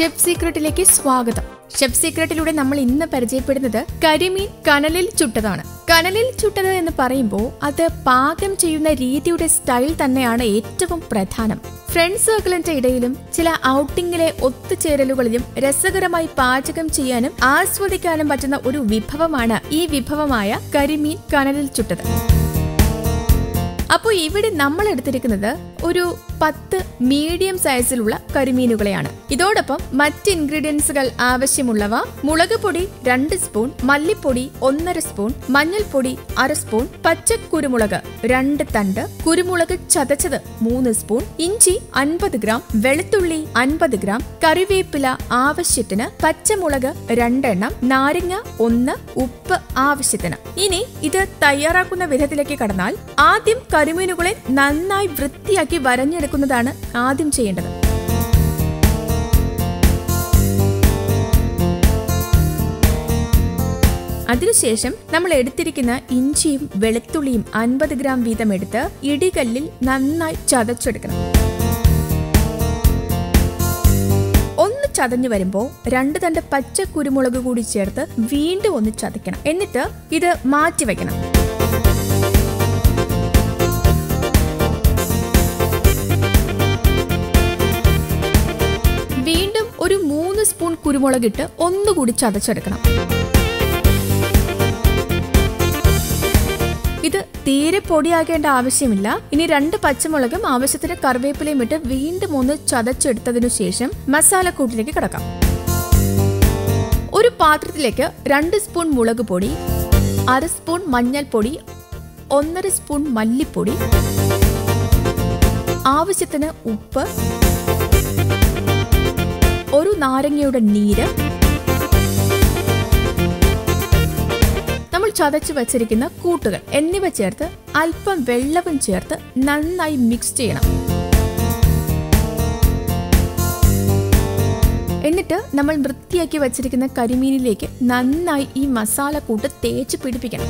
Chef സീക്രട്ടിലേക്ക് സ്വാഗതം. Chef സീക്രട്ടിലൂടെ നമ്മൾ ഇന്ന് പരിചയപ്പെടുന്നത് കരിമീൻ കനലിൽ ചുട്ടതാണ്. കനലിൽ ചുട്ടത് എന്ന് പറയുമ്പോൾ അത് പാകം ചെയ്യുന്ന രീതിയുടെ സ്റ്റൈൽ തന്നെയാണ് ഏറ്റവും പ്രധാനം. ഫ്രണ്ട് സർക്കിളിന്റെ ഇടയിലും ചില ഔട്ടിങ്ങിലെ ഒത്തുചേരലുകളിലും രസകരമായി പാചകം ചെയ്യാനും ആസ്വദിക്കാനും പറ്റുന്ന ഒരു വിഭവമാണ് ഈ വിഭവമായ കരിമീൻ കനലിൽ ചുട്ടത്. അപ്പോൾ ഇവിടെ നമ്മൾ എടുത്തിരിക്കുന്നത് ഒരു പത്ത് മീഡിയം സൈസിലുള്ള കരിമീനുകളെയാണ്. ഇതോടൊപ്പം മറ്റ് ഇൻഗ്രീഡിയൻസുകൾ ആവശ്യമുള്ളവ മുളക് പൊടി രണ്ട് സ്പൂൺ മല്ലിപ്പൊടി ഒന്നര സ്പൂൺ മഞ്ഞൾപ്പൊടി അര സ്പൂൺ പച്ചക്കുരുമുളക് രണ്ട് തണ്ട് കുരുമുളക് ചതച്ചത് മൂന്ന് സ്പൂൺ ഇഞ്ചി അൻപത് ഗ്രാം വെളുത്തുള്ളി അൻപത് ഗ്രാം കറിവേപ്പില ആവശ്യത്തിന് പച്ചമുളക് രണ്ടെണ്ണം നാരങ്ങ ഒന്ന് ഉപ്പ് ആവശ്യത്തിന്. ഇനി ഇത് തയ്യാറാക്കുന്ന വിധത്തിലേക്ക് കടന്നാൽ ആദ്യം കരിമീനുകളെ നന്നായി വൃത്തിയാക്കി വരഞ്ഞെടുക്കുന്നതാണ് ആദ്യം ചെയ്യേണ്ടത്. അതിനുശേഷം നമ്മൾ എടുത്തിരിക്കുന്ന ഇഞ്ചിയും വെളുത്തുള്ളിയും അൻപത് ഗ്രാം വീതം എടുത്ത് ഇടികല്ലിൽ നന്നായി ചതച്ചെടുക്കണം. ഒന്ന് ചതഞ്ഞു വരുമ്പോൾ രണ്ട് തണ്ട് പച്ച കുരുമുളക് കൂടി ചേർത്ത് വീണ്ടും ഒന്ന് ചതയ്ക്കണം. എന്നിട്ട് ഇത് മാറ്റി വെക്കണം സ്പൂൺ കുരുമുളകിട്ട് ഒന്നുകൂടി ചതച്ചെടുക്കണം. ഇത് തീരെ പൊടിയാകേണ്ട ആവശ്യമില്ല. ഇനി രണ്ട് പച്ചമുളകും ആവശ്യത്തിന് കറിവേപ്പിലയും ഇട്ട് വീണ്ടും ഒന്ന് ചതച്ചെടുത്തതിനു ശേഷം മസാലക്കൂട്ടിലേക്ക് കിടക്കാം. ഒരു പാത്രത്തിലേക്ക് രണ്ട് സ്പൂൺ മുളക് പൊടി അര സ്പൂൺ മഞ്ഞൾപ്പൊടി ഒന്നര സ്പൂൺ മല്ലിപ്പൊടി ആവശ്യത്തിന് ഉപ്പ് നാരങ്ങയുടെ നീര്. നമ്മൾ ചതച്ചു വച്ചിരിക്കുന്ന കൂട്ടുകൾ എന്നിവ ചേർത്ത് അല്പം വെള്ളവും ചേർത്ത് നന്നായി മിക്സ് ചെയ്യണം. എന്നിട്ട് നമ്മൾ വൃത്തിയാക്കി വച്ചിരിക്കുന്ന കരിമീനിലേക്ക് നന്നായി ഈ മസാല കൂട്ട് തേച്ച് പിടിപ്പിക്കണം.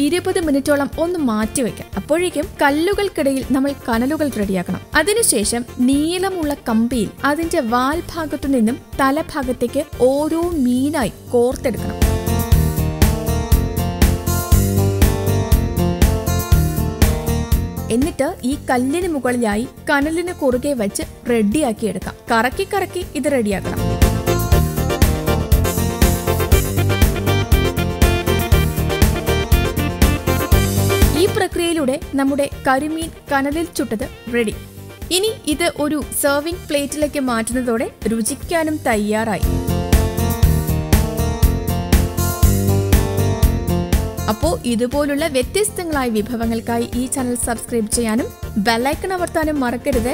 ഇരുപത് മിനിറ്റോളം ഒന്ന് മാറ്റി വെക്കാം അപ്പോഴേക്കും കല്ലുകൾക്കിടയിൽ നമ്മൾ കനലുകൾ റെഡിയാക്കണം. അതിനുശേഷം നീളമുള്ള കമ്പിയിൽ അതിന്റെ വാൽഭാഗത്തു നിന്നും തലഭാഗത്തേക്ക് ഓരോ മീനായി കോർത്തെടുക്കണം. എന്നിട്ട് ഈ കല്ലിന് മുകളിലായി കനലിന് കുറുകെ വെച്ച് റെഡിയാക്കി എടുക്കാം. കറക്കി കറക്കി ഇത് റെഡിയാക്കണം. പ്രക്രിയയിലൂടെ നമ്മുടെ കരിമീൻ കനലിൽ ചുട്ടത് റെഡി ഇനി ഇത് ഒരു സെർവിംഗ് പ്ലേറ്റിലേക്ക് മാറ്റുന്നതോടെ രുചിക്കാനും തയ്യാറായി. അപ്പോൾ ഇതുപോലുള്ള വ്യത്യസ്തങ്ങളായ വിഭവങ്ങൾക്കായി ഈ ചാനൽ സബ്സ്ക്രൈബ് ചെയ്യാനും ബെല്ലൈക്കൺ അമർത്താനും മറക്കരുത്.